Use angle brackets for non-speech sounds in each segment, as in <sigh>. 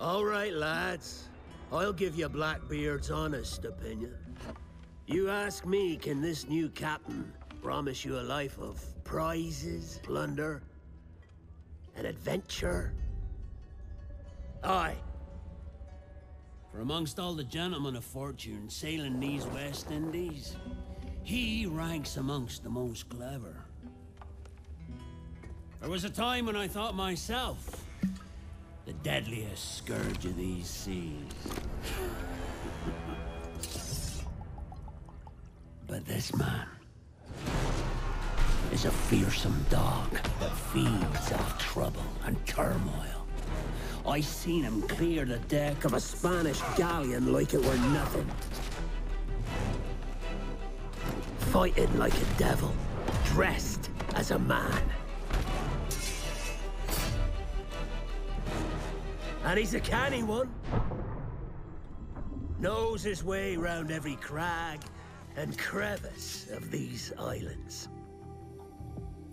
All right, lads. I'll give you Blackbeard's honest opinion. You ask me, can this new captain promise you a life of prizes, plunder, and adventure? Aye. For amongst all the gentlemen of fortune sailing these West Indies, he ranks amongst the most clever. There was a time when I thought myself the deadliest scourge of these seas. but this man is a fearsome dog that feeds off trouble and turmoil. I seen him clear the deck of a Spanish galleon like it were nothing. Fighting like a devil, dressed as a man. And he's a canny one. Knows his way round every crag and crevice of these islands.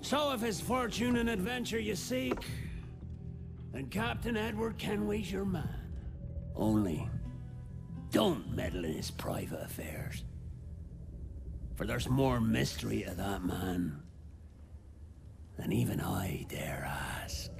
So if his fortune and adventure you seek, then Captain Edward Kenway's your man. Only, don't meddle in his private affairs. For there's more mystery to that man than even I dare ask.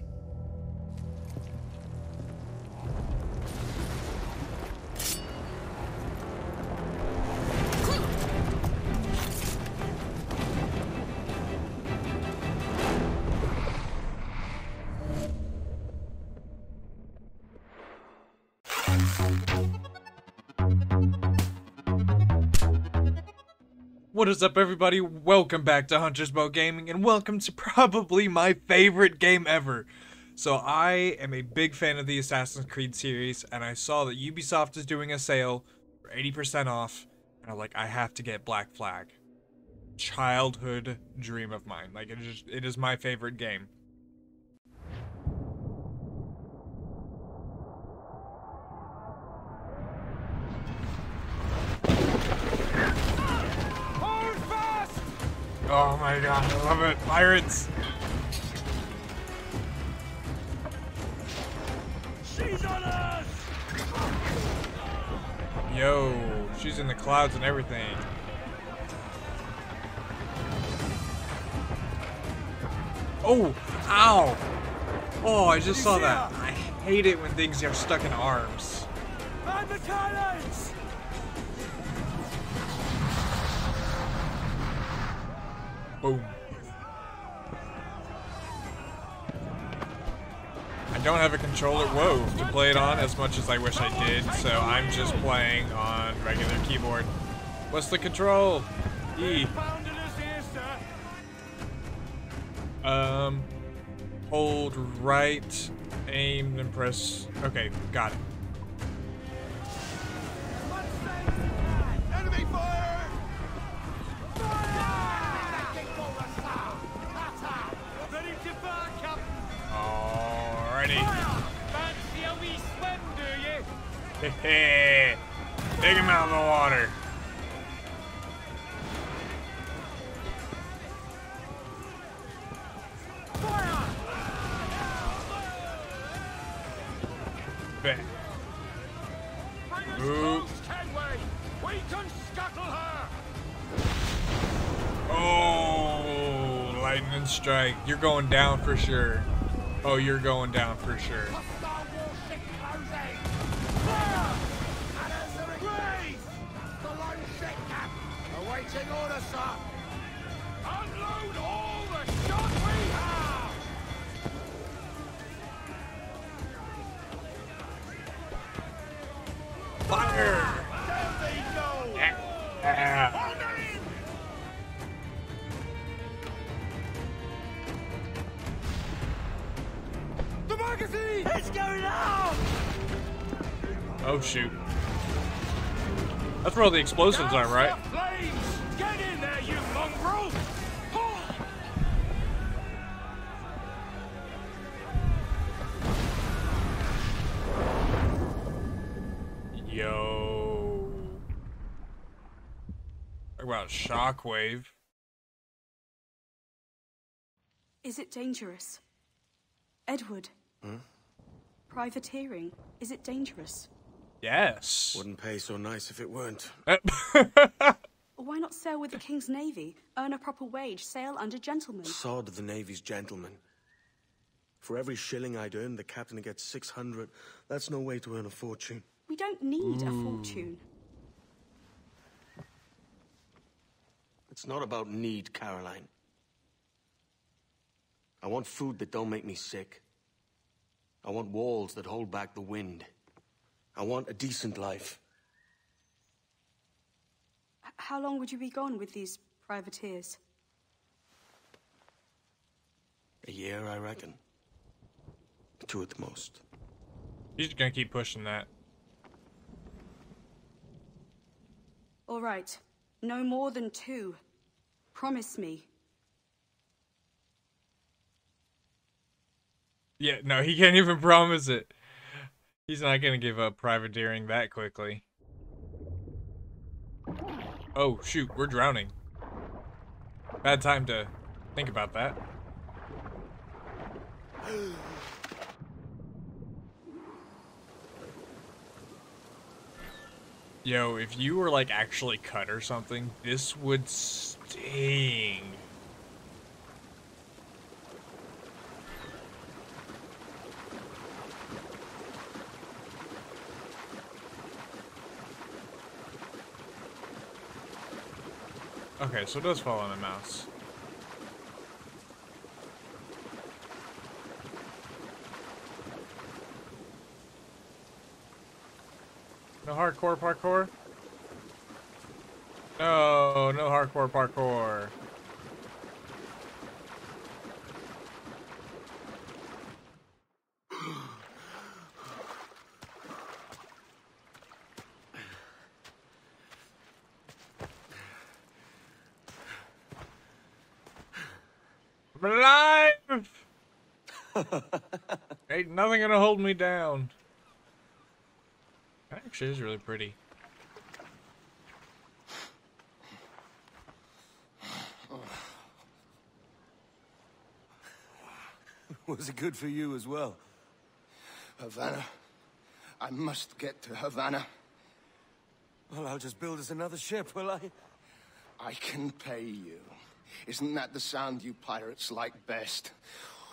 What is up, everybody? Welcome back to Hunter's Bow Gaming, and welcome to <laughs> probably my favorite game ever. So, I am a big fan of the Assassin's Creed series, and I saw that Ubisoft is doing a sale for 80% off, and I'm like, I have to get Black Flag. Childhood dream of mine. Like, it is, it is my favorite game. Oh my god, I love it. Pirates! She's on us! Yo, she's in the clouds and everything. Oh, ow! Oh, I just saw that. I hate it when things are stuck in arms. Man the cannons! Don't have a controller, whoa, to play it on as much as I wish I did, so I'm just playing on regular keyboard. What's the control? E. Um, hold right, aim, and press. Okay, got it. Kenway! We can scuttle her! Oh, lightning strike. You're going down for sure. Oh, you're going down for sure. Where all the explosives are, right? Douse the Flames! Get in there, you mongrel! Yo. Talk about shockwave. Is it dangerous? Edward? Hmm? Privateering. Is it dangerous? Yes. Wouldn't pay so nice if it weren't. <laughs> Why not sail with the King's Navy? Earn a proper wage, sail under gentlemen. Sod the Navy's gentlemen. For every shilling I'd earn, the captain gets 600. That's no way to earn a fortune. We don't need a fortune. Mm. It's not about need, Caroline. I want food that don't make me sick. I want walls that hold back the wind. I want a decent life. H- how long would you be gone with these privateers? A year, I reckon. Two at the most. He's gonna keep pushing that. All right. No more than two. Promise me. Yeah, no, he can't even promise it. He's not gonna give up privateering that quickly. Oh, shoot, we're drowning. Bad time to think about that. Yo, if you were like actually cut or something, this would sting. Okay, so it does fall on a mouse. No hardcore parkour? No, no hardcore parkour. I'm alive! Ain't nothing gonna hold me down. That actually is really pretty. <laughs> Was it good for you as well? Havana. I must get to Havana. Well, I'll just build us another ship, will I? I can pay you. Isn't that the sound you pirates like best?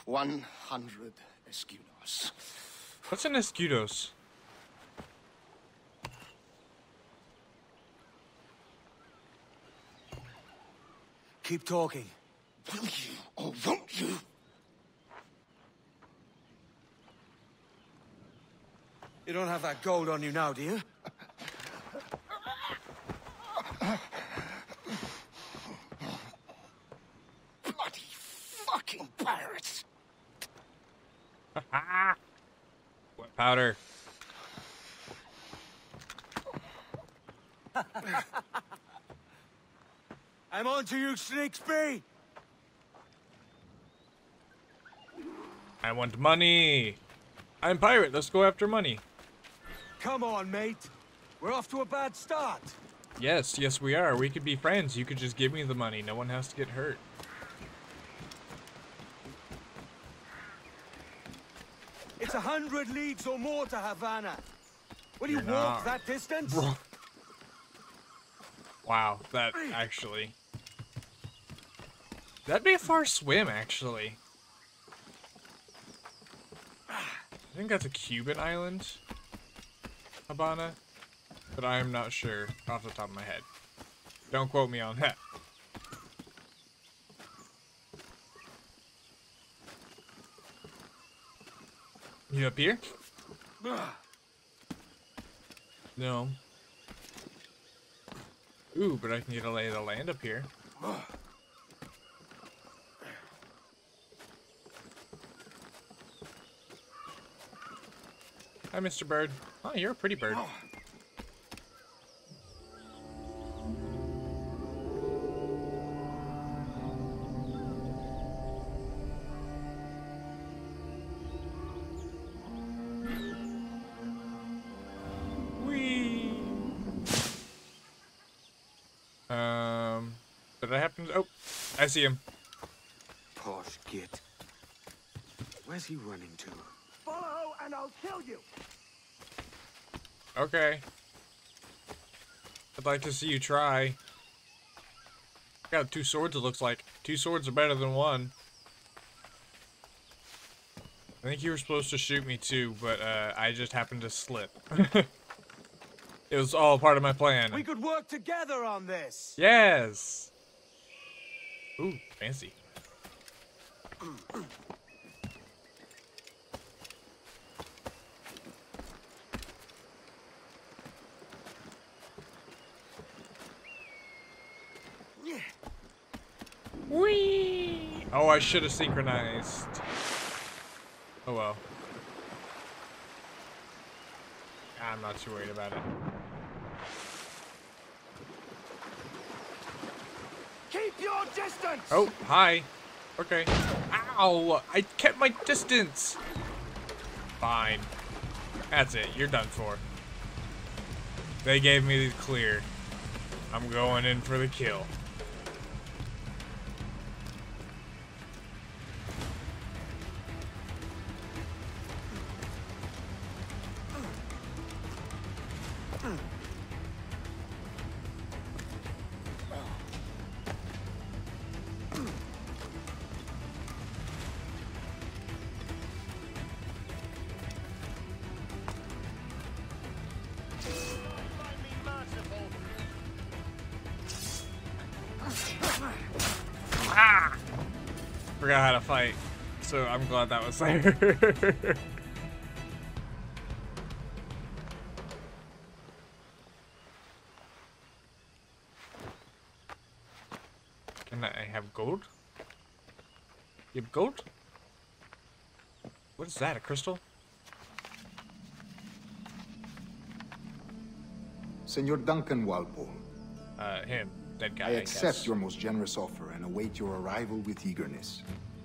100 escudos. What's an escudos? Keep talking. Will you or won't you? You don't have that gold on you now, do you? Bloody fucking pirates! Wet powder. I'm on to you, Snakesby! I want money. I'm pirate. Let's go after money. Come on, mate. We're off to a bad start. Yes, yes, we are. We could be friends. You could just give me the money. No one has to get hurt. A hundred leagues or more to Havana. Will you You're walk that distance? Wow, that actually. That'd be a far swim, actually. I think that's a Cuban island, Habana, but I am not sure off the top of my head. Don't quote me on that. You up here? No. Ooh, but I can get a lay of the land up here. Hi, Mr. Bird. Oh, you're a pretty bird. Did I happen? Oh, I see him. Posh git. Where's he running to? Follow and I'll kill you. Okay. I'd like to see you try. Got two swords, it looks like. Two swords are better than one. I think you were supposed to shoot me too, but uh, I just happened to slip. <laughs> it was all part of my plan. We could work together on this. Yes! Ooh, fancy. Whee! Oh, I should have synchronized. Oh well. I'm not too worried about it. Keep your distance. Oh, hi. Okay. Ow! I kept my distance. Fine. That's it. You're done for. They gave me the clear. I'm going in for the kill. Was there. <laughs> Can I have gold? You have gold? What is that, a crystal? Senor Duncan Walpole, Uh, him. Dead guy, I I, accept your most generous offer and await your arrival with eagerness.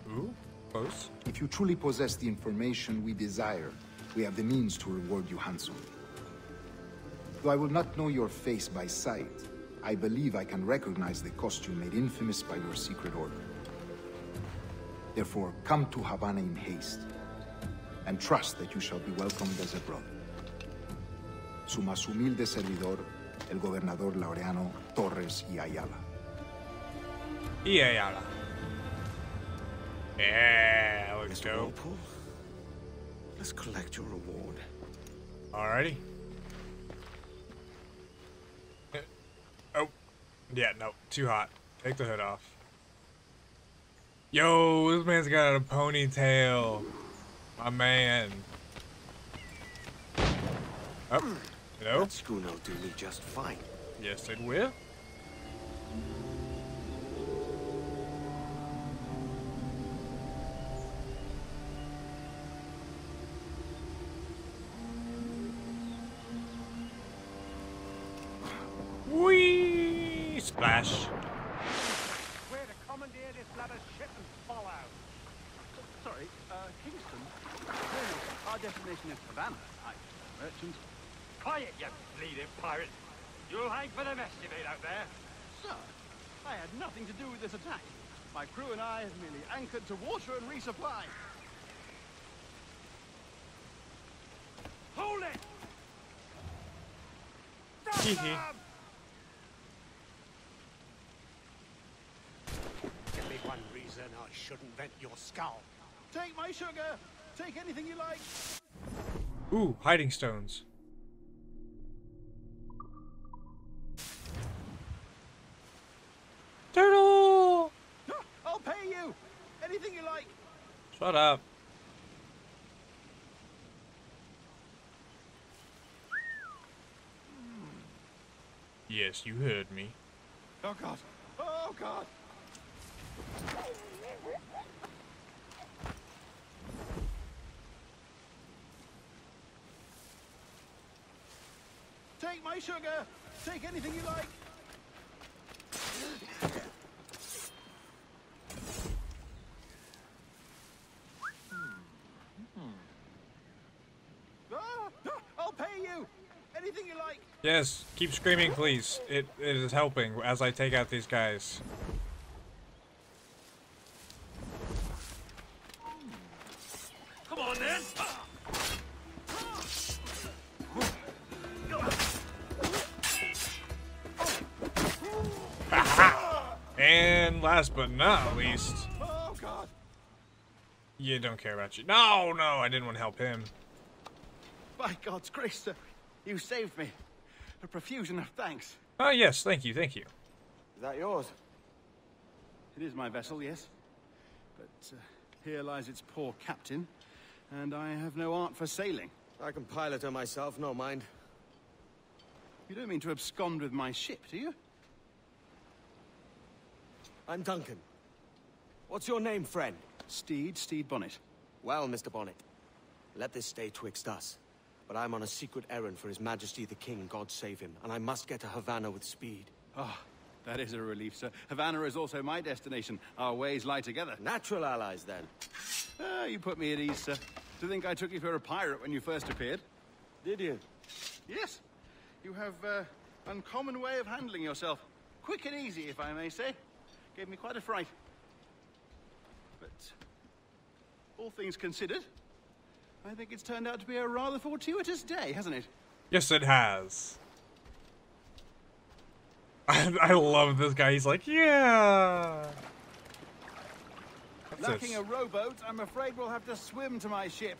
Ooh, close. If you truly possess the information we desire, we have the means to reward you handsomely. Though I will not know your face by sight, I believe I can recognize the costume made infamous by your secret order. Therefore, come to Havana in haste, and trust that you shall be welcomed as a brother. Su más humilde servidor, el gobernador Laureano Torres y Ayala. Yeah, yeah. Yeah, let's Mr. go. Walpole, let's collect your reward. Alrighty. Uh, Oh. Yeah, no. Too hot. Take the hood off. Yo, this man's got a ponytail. My man. Up. Hello? That schooner will do me just fine. Yes, it will. Our destination is Havana. I, merchant. Quiet, you bleeding pirate. You'll hang for the mess you made out there. Sir, I had nothing to do with this attack. My crew and I have merely anchored to water and resupply. Hold it! Hee hee. Give me one reason I shouldn't vent your skull. Take my sugar. Take anything you like. Ooh, hiding stones. Turtle! I'll pay you. Anything you like. Shut up. Yes, you heard me. Oh God. Oh God. Take my sugar. Take anything you like. Ah, I'll pay you. Anything you like. Yes, keep screaming, please. It, it is helping as I take out these guys. Last but not least, Oh, God. you don't care about you. No, no, I didn't want to help him. By God's grace, sir, you saved me. A profusion of thanks. Oh, yes, thank you, thank you. Is that yours? It is my vessel, yes. But uh, here lies its poor captain, and I have no art for sailing. I can pilot her myself, no mind. You don't mean to abscond with my ship, do you? I'm Duncan. What's your name, friend? Stede, Stede Bonnet. Well, Mr. Bonnet, let this stay twixt us. But I'm on a secret errand for His Majesty the King, God save him, and I must get to Havana with speed. Ah, that is a relief, sir. Havana is also my destination. Our ways lie together. Natural allies, then. Ah, you put me at ease, sir. To think I took you for a pirate when you first appeared. Did you? Yes. You have uh, uncommon way of handling yourself. Quick and easy, if I may say. Gave me quite a fright. But all things considered, I think it's turned out to be a rather fortuitous day, hasn't it? Yes, it has. <laughs> I, I love this guy. He's like, yeah. What's Lacking this? a rowboat, I'm afraid we'll have to swim to my ship.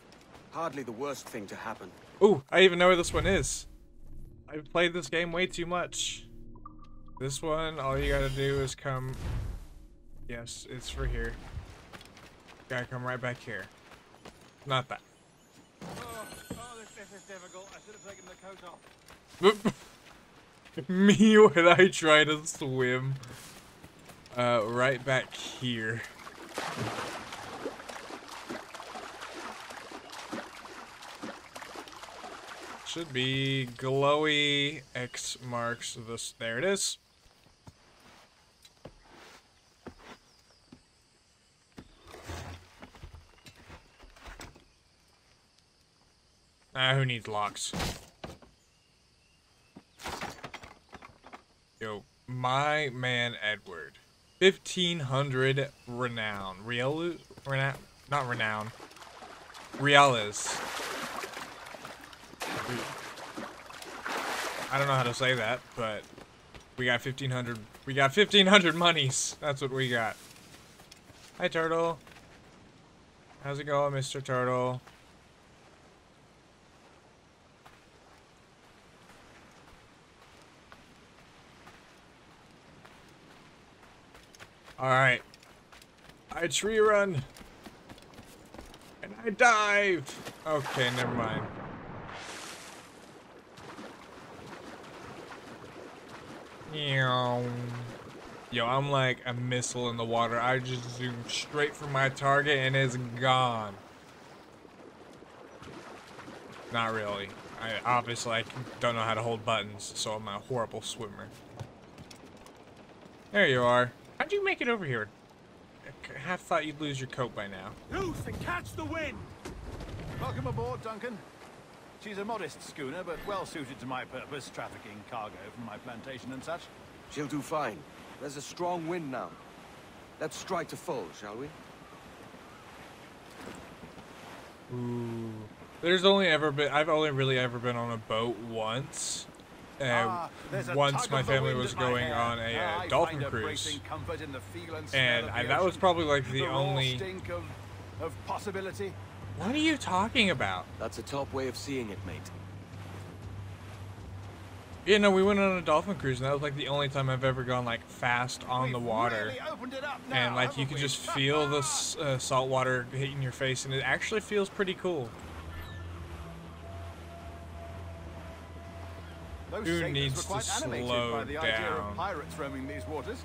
Hardly the worst thing to happen. Ooh, I even know where this one is. I've played this game way too much. This one, all you gotta do is come. Yes, it's for here. Gotta come right back here. Not that. <laughs> Me when I try to swim. Uh, right back here. Should be glowy X marks this. There it is. Ah, who needs locks? Yo, my man Edward. 1500 renown. Real renown? Not renown. Reales. I don't know how to say that, but we got 1500 we got 1500 monies. That's what we got. Hi Turtle. How's it going, Mr. Turtle? Alright. I tree run. And I dive. Okay, never mind. Yo, I'm like a missile in the water. I just zoom straight for my target and it's gone. Not really. I obviously I don't know how to hold buttons, so I'm a horrible swimmer. There you are. How'd you make it over here? I half thought you'd lose your coat by now. Loose and catch the wind! Welcome aboard, Duncan. She's a modest schooner, but well suited to my purpose, trafficking cargo from my plantation and such. She'll do fine. There's a strong wind now. Let's strike to full, shall we? Ooh. There's only ever been I've only really ever been on a boat once. Uh, there's a once my family was at my going on a uh, dolphin cruise. in the feel and And I, that was probably like the, the only stink of, of possibility. What are you talking about? That's a top way of seeing it, mate. You know, we went on a dolphin cruise and that was like the only time I've ever gone like fast on the We've water. really it up now, and like you could we? just feel the s- uh, salt water hitting your face and it actually feels pretty cool. Those Who needs were to quite animated slow by the idea down? of pirates roaming these waters.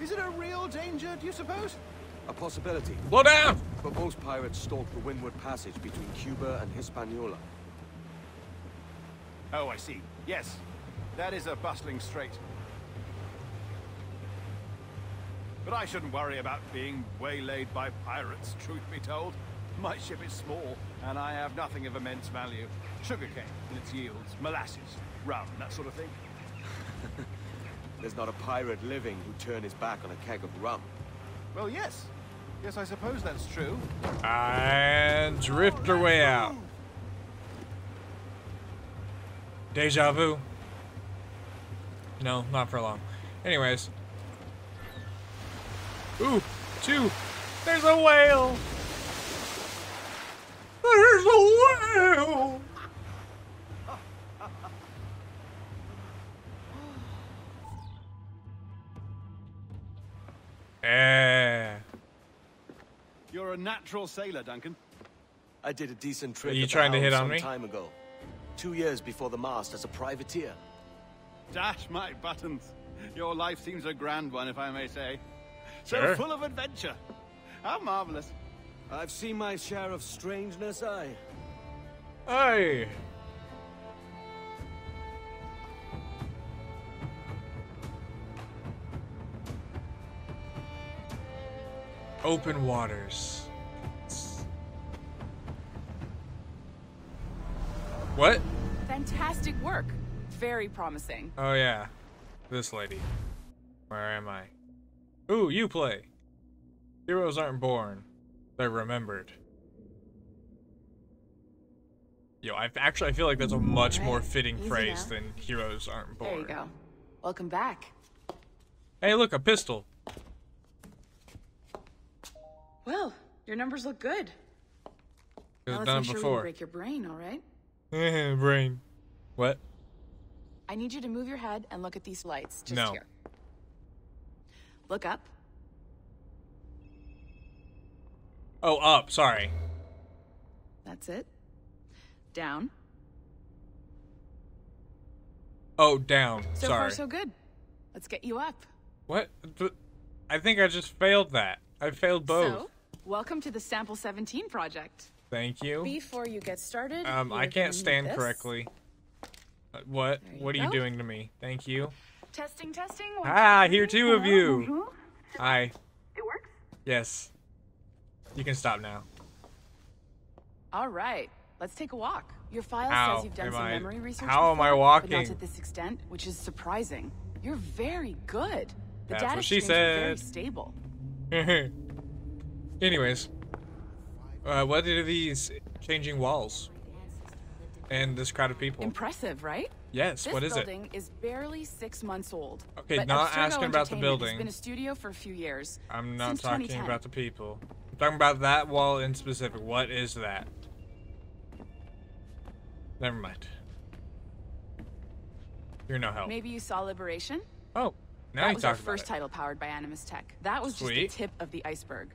Is it a real danger, do you suppose? A possibility. Slow down! But most pirates stalk the windward passage between Cuba and Hispaniola. Oh, I see. Yes, that is a bustling strait. But I shouldn't worry about being waylaid by pirates, truth be told. My ship is small, and I have nothing of immense value. Sugarcane and its yields, molasses, rum, that sort of thing. <laughs> There's not a pirate living who'd turn his back on a keg of rum. Well, yes. Yes, I suppose that's true. And drift our way out. Deja vu. No, not for long. Anyways. Ooh, two. There's a whale. There's a whale. A natural sailor, Duncan. I did a decent trick. Are you trying to hit on some me? Time ago, two years before the mast as a privateer. Dash my buttons. Your life seems a grand one, if I may say. So Sure. full of adventure. How marvelous. I've seen my share of strangeness, I. Hey. Open waters. What? Fantastic work. Very promising. Oh yeah, this lady. Where am I? Ooh, you play. Heroes aren't born; they're remembered. Yo, I actually I feel like that's a much more fitting easy phrase now. than heroes aren't born. There you go. Welcome back. Hey, look, a pistol. Well, your numbers look good. I've Now let's done make it sure we break your brain, all right? <laughs> Brain. What? I need you to move your head and look at these lights just No. here. Look up. Oh, up. Sorry. That's it. Down. Oh, down. So sorry. far, so good. Let's get you up. What? I think I just failed that. I failed both. So, welcome to the Sample 17 project. Thank you. Before you get started, Um, I can't stand correctly. Uh, what? What are you doing to me? Thank you. Testing, testing. Ah, two, here two of you. bonjour. Hi. It works. Yes. You can stop now. All right, let's take a walk. Your file How says you've done some I- memory research. how am I before, But walking? not to this extent, which is surprising. You're very good. The That's data what she are very said. stable. <laughs> Anyways, uh, what are these changing walls and this crowd of people? Impressive, right? yes. This what is it? building is barely six months old. Okay, not Abstergo asking about the building. Has been a studio for a few years. I'm not talking about the people. I'm talking about that wall in specific. What is that? Never mind. You're no help. Maybe you saw Liberation? Oh, now that you was our first title powered by Animus Tech. That was Sweet. just the tip of the iceberg.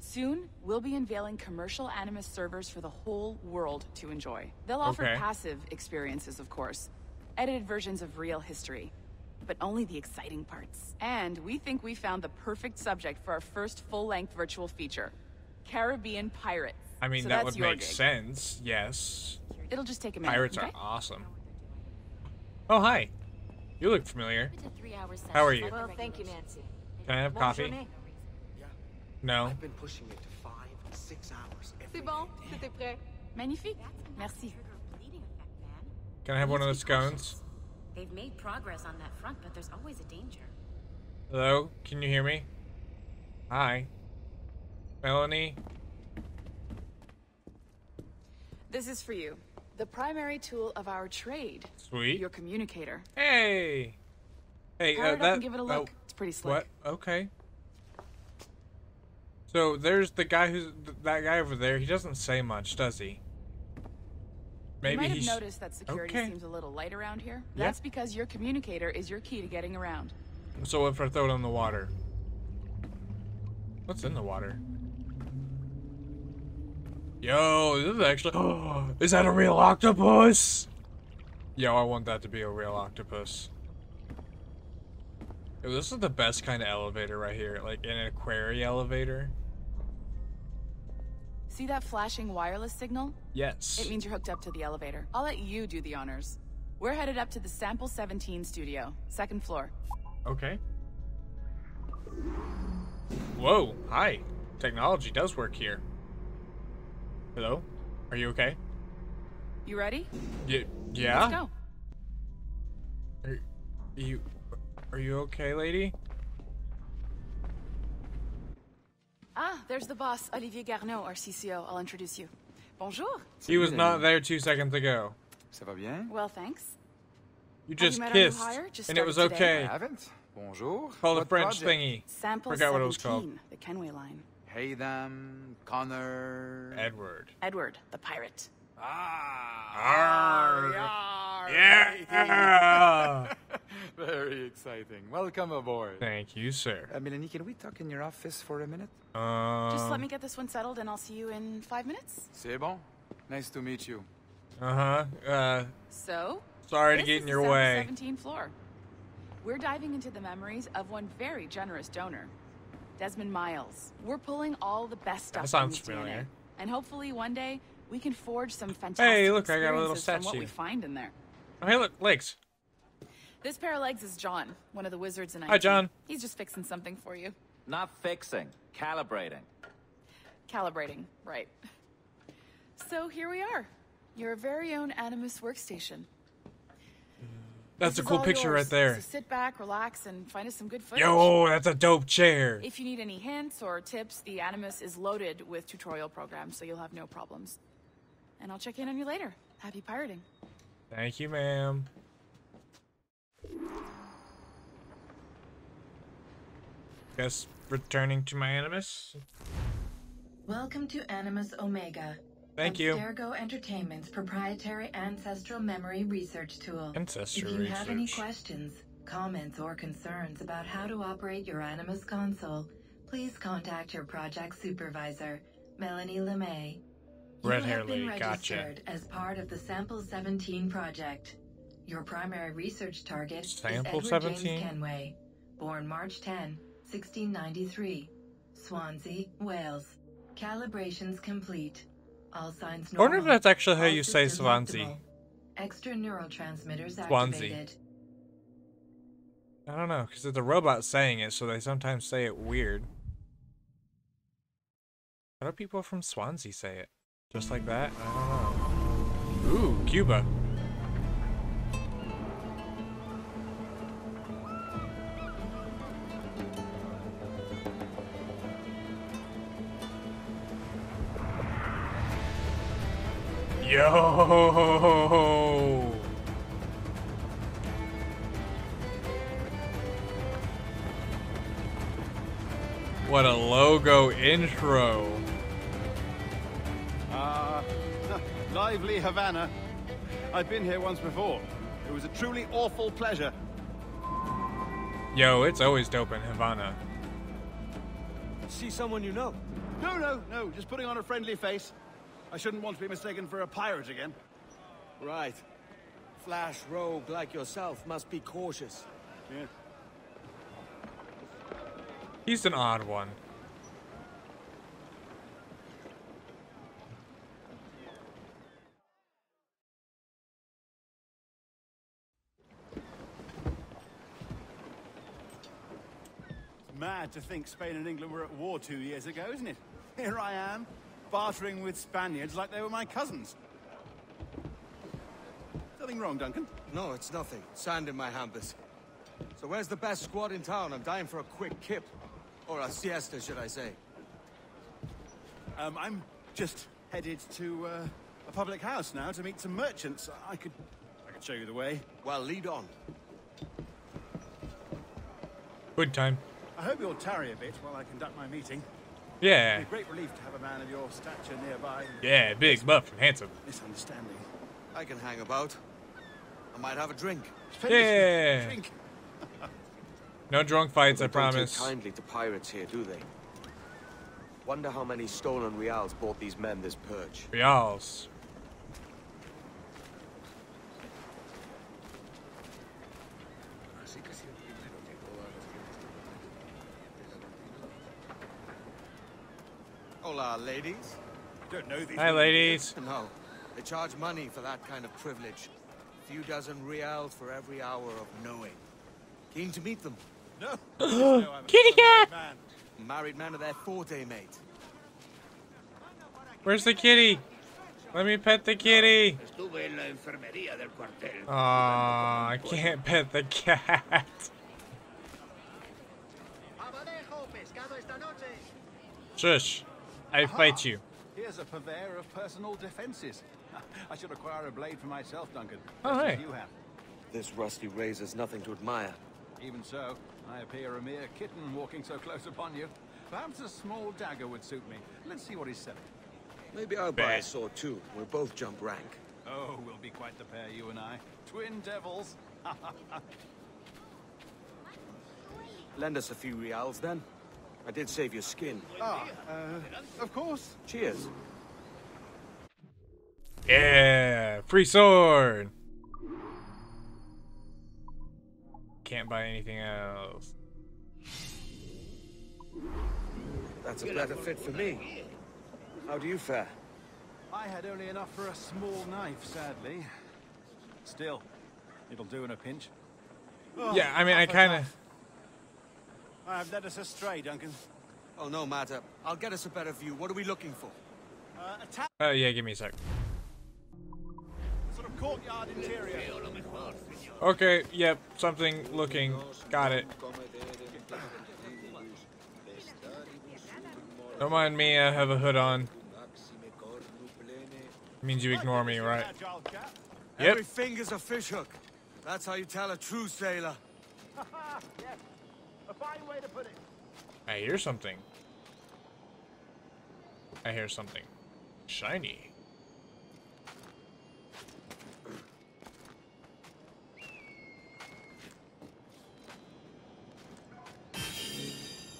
Soon, we'll be unveiling commercial Animus servers for the whole world to enjoy. They'll offer Okay. passive experiences, of course, edited versions of real history, but only the exciting parts. And we think we found the perfect subject for our first full-length virtual feature: Caribbean pirates. I mean, So that would make gig. sense. Yes. It'll just take a minute. Pirates okay? are awesome. Oh, hi. You look familiar. How are you? Well, thank you, Nancy. Can I have coffee? Every C'est bon, c'était prêt. Magnifique. Merci. Can I have one of those scones? They've made progress on that front, but there's always a danger. Hello? Can you hear me? Hi. Melanie? This is for you. The primary tool of our trade. Sweet. Your communicator. Hey! Hey, Power uh, that. give it a oh, look. it's pretty slick. What? Okay. So there's the guy who's that guy over there. He doesn't say much, does he? Maybe you might have noticed that security okay. seems a little light around here. Yeah. That's because your communicator is your key to getting around. So if I throw it in the water, what's in the water? Yo, this is actually. <gasps> is that a real octopus? Yo, I want that to be a real octopus. Yo, this is the best kind of elevator right here, like an aquarium elevator. See that flashing wireless signal? Yes. It means you're hooked up to the elevator. I'll let you do the honors. We're headed up to the Sample 17 studio, second floor. Okay. Whoa, hi. Technology does work here. Hello? Are you okay? You ready? Y- yeah? Let's go. Are you are you okay, lady? Ah, there's the boss, Olivier Garneau, our CCO. I'll introduce you. Bonjour. He was not there two seconds ago. Ça va bien? Well, thanks. You Have you just met our new kissed. Just and it was started today. okay. I haven't. Bonjour. Called the What French project? thingy. Sample Forgot what it was called. the Kenway line. Haytham, Connor. Edward. Edward, the pirate. Ah. Yeah. <laughs> Very exciting. Welcome aboard. Thank you, sir. Uh, Melanie, can we talk in your office for a minute? Um, Just let me get this one settled and I'll see you in five minutes. C'est bon. Nice to meet you. Uh-huh. Uh So, Sorry to get in your way. 17 floor. We're diving into the memories of one very generous donor, Desmond Miles. We're pulling all the best stuff That from sounds his DNA. familiar. And hopefully one day we can forge some fantastic Hey, look, I got a little experiences from what we find in there. Oh, hey, look, legs. This pair of legs is John, one of the wizards in IT. Hi, John. He's just fixing something for you. Not fixing, calibrating. Calibrating, right. So here we are, your very own Animus workstation. That's This a cool picture yours. right there. So sit back, relax, and find us some good footage. Yo, that's a dope chair. If you need any hints or tips, the Animus is loaded with tutorial programs, so you'll have no problems. And I'll check in on you later. Happy pirating. Thank you, ma'am. Guess returning to my animus. Welcome to Animus Omega. Thank you. Abstergo Entertainment's proprietary ancestral memory research tool. Ancestral If you have any questions, comments, or concerns about how to operate your Animus console, please contact your project supervisor, Melanie LeMay. Red you hair have been lady, gotcha. registered as part of the Sample 17 project. Your primary research target Sample is Edward 17? James Kenway, born March 10, 1693, Swansea, Wales. Calibrations complete. All signs normal. I wonder if that's actually how All you say Swansea. optimal. Extra neurotransmitters Swansea. activated. I don't know, because it's a robot saying it, so they sometimes say it weird. How do people from Swansea say it? Just like that? I don't know. Ooh, Cuba. Yo! What a logo intro. Ah, <laughs> lively Havana. I've been here once before. It was a truly awful pleasure. Yo, it's always dope in Havana. See someone you know? No, no, no, just putting on a friendly face. I shouldn't want to be mistaken for a pirate again. Right. Flash rogue like yourself must be cautious. Yeah. He's an odd one. It's mad to think Spain and England were at war two years ago, isn't it? Here I am, bartering with Spaniards like they were my cousins. Something wrong, Duncan? No, it's nothing. Sand in my hampers. So where's the best squad in town? I'm dying for a quick kip. Or a siesta, should I say. Um, I'm just headed to uh, a public house now to meet some merchants. I could, I could show you the way. Well, lead on. Good time. I hope you'll tarry a bit while I conduct my meeting. Yeah. It'd be great relief to have a man of your stature nearby. Yeah, big, buff, and handsome. Misunderstanding. I can hang about. I might have a drink. Yeah. Drink. No drunk fights, I They don't promise. kindly to pirates here, do they? Wonder how many stolen reals bought these men this perch. Reals. Hola, ladies. Don't know these. Hi, ladies. No, they charge money for that kind of privilege. A few dozen reals for every hour of knowing. Keen to meet them? No. <gasps> <gasps> Kitty cat! Man. Married man of their forte, mate. Where's the kitty? Let me pet the kitty. Estuve en la enfermería del cuartel. Aw, I can't pet the cat. Shush. I fight you. Here's a purveyor of personal defenses. <laughs> I should acquire a blade for myself, Duncan. Oh, just hey. You have. This rusty razor's nothing to admire. Even so, I appear a mere kitten walking so close upon you. Perhaps a small dagger would suit me. Let's see what he's selling. Maybe I'll buy a sword too. We'll both jump rank. Oh, we'll be quite the pair, you and I. Twin devils. <laughs> Lend us a few reals then. I did save your skin. ah, uh, of course. Cheers. Yeah, free sword. Can't buy anything else. That's a better fit for me. How do you fare? I had only enough for a small knife, sadly. Still, it'll do in a pinch. Oh, yeah, I mean, I kind of. Knife. I've led us astray, Duncan. Oh, no matter. I'll get us a better view. What are we looking for? Uh, attack Oh yeah, give me a sec. sort of courtyard interior. Okay, yep, something looking. Got it. Don't mind me, I have a hood on. Means you ignore me, right? Yep. Every finger's a fishhook. That's how you tell a true sailor. <laughs> fine way to put it. I hear something. I hear something. Shiny.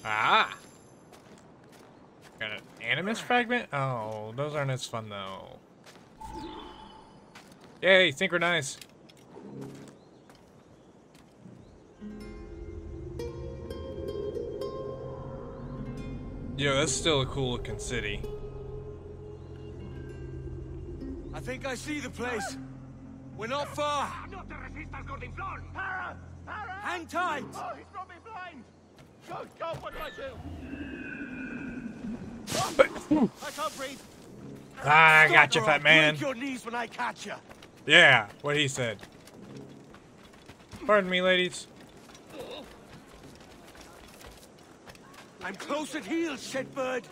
Ah! Got an animus fragment? Oh, those aren't as fun though. Yay, synchronize. Yo, that's still a cool looking city. I think I see the place. We're not far. No te resistas, Gordinflón! Para! Para! Hang tight. Oh, he's brought me blind! Good God, what do I do? I can't breathe. Ah, I got you, fat man. Break your knees when I catch you. Yeah, what he said. Pardon me, ladies. I'm close at heel, shitbird.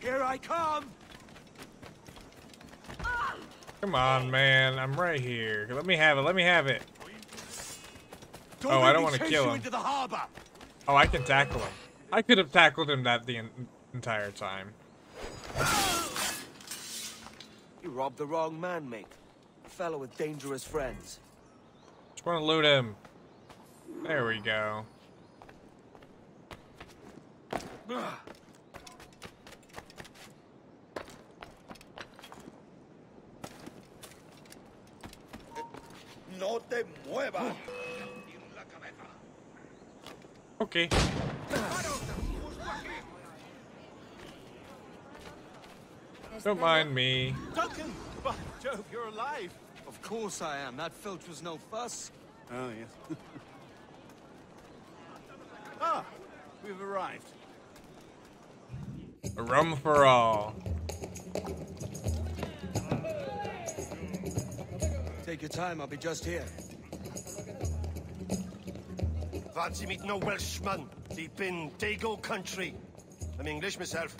Here I come. Come on, man. I'm right here. Let me have it. Let me have it. Don't Oh, I don't wanna kill him. into the harbor. Oh, I can tackle him. I could have tackled him that the en entire time. You robbed the wrong man, mate. A fellow with dangerous friends. Just want to loot him. There we go. No te muevas. Okay. Don't mind me. Duncan! By Jove, you're alive! Of course I am. That filch was no fuss. Oh, yes. <laughs> ah, we've arrived. A rum for all. Take your time. I'll be just here. Fancy meeting no Welshman deep in Dago country. I'm English myself.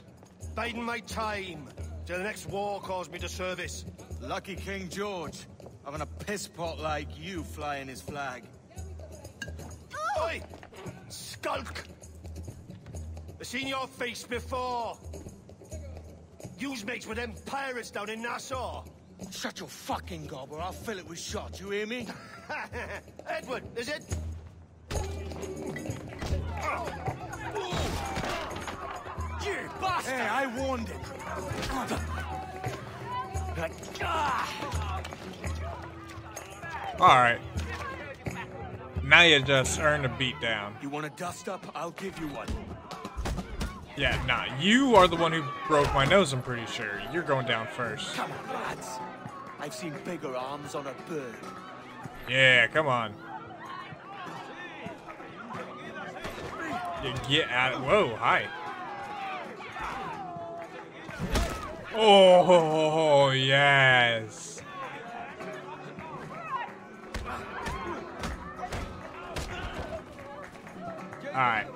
Biding my time till the next war calls me to service. Lucky King George. Having a piss pot like you flying his flag. Oh! Oi! Skulk! I've seen your face before. You's mates with them pirates down in Nassau. Shut your fucking gob or I'll fill it with shot, you hear me? <laughs> Edward, is it? You bastard! Hey, I warned him. Alright. Now you just earned a beat down. You want a dust up? I'll give you one. Yeah, nah. You are the one who broke my nose, I'm pretty sure. You're going down first. Come on, lads. I've seen bigger arms on a bird. Yeah, come on. You get out. Whoa, hi. Oh, yes. Alright.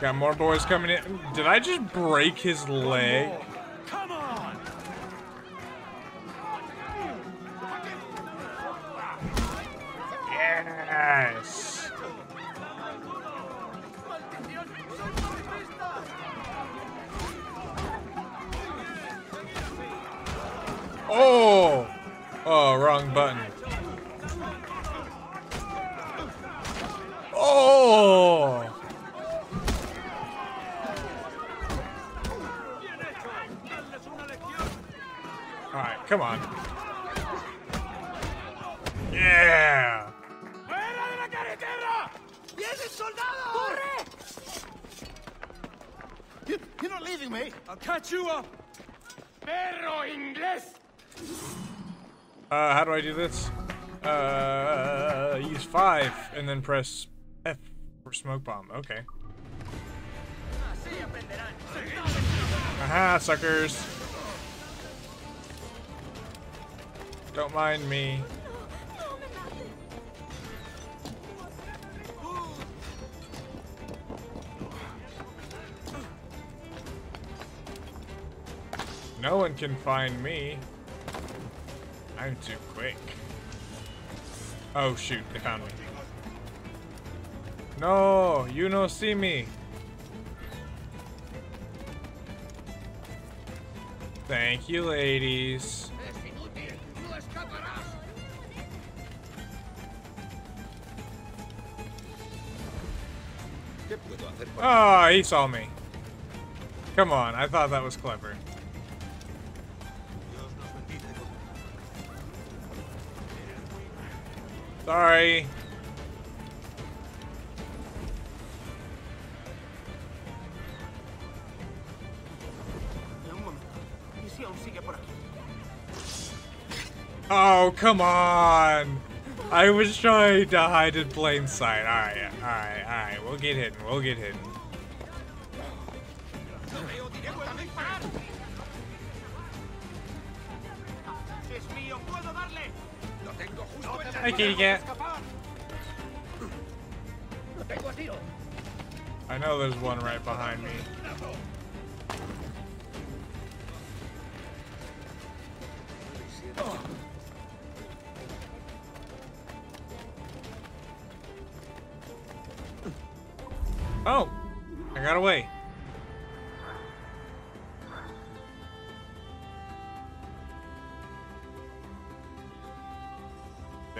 Got more boys coming in. Did I just break his leg? Oh! Oh, wrong button. Oh! Alright, come on. Yeah! ¡Fuera de la carretera! ¡Vienen soldados! ¡Corre! You, you're not leaving me. I'll catch you up! ¡Perro inglés! Uh, how do I do this? Uh, use five and then press F for smoke bomb. Okay. Aha, suckers. Don't mind me. No one can find me. Too quick. Oh shoot, they found me. No, you no see me. Thank you, ladies. Oh, he saw me. Come on, I thought that was clever. Aquí? Oh, come on. I was trying to hide in plain sight. Alright, alright, alright. We'll get hidden. We'll get hidden. Justo en Hey, kitty cat. ¡Lo tengo a tiro! I know there's one right behind me.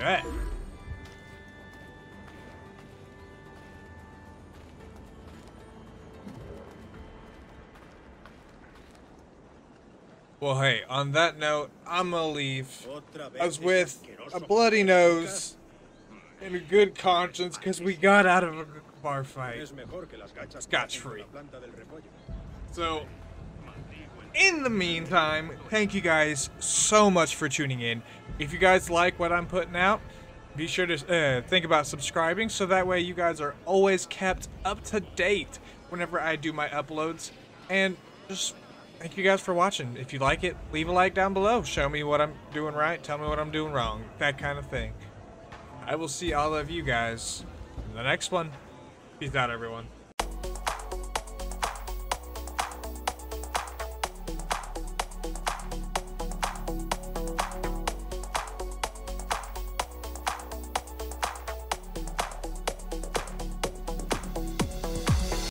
Yeah. Well, hey, on that note, I'm gonna leave us with a bloody nose and a good conscience because we got out of a bar fight scotch free. So, in the meantime, thank you guys so much for tuning in. If you guys like what I'm putting out, be sure to uh, think about subscribing so that way you guys are always kept up to date whenever I do my uploads. And just thank you guys for watching. If you like it, leave a like down below. Show me what I'm doing right. Tell me what I'm doing wrong. That kind of thing. I will see all of you guys in the next one. Peace out, everyone.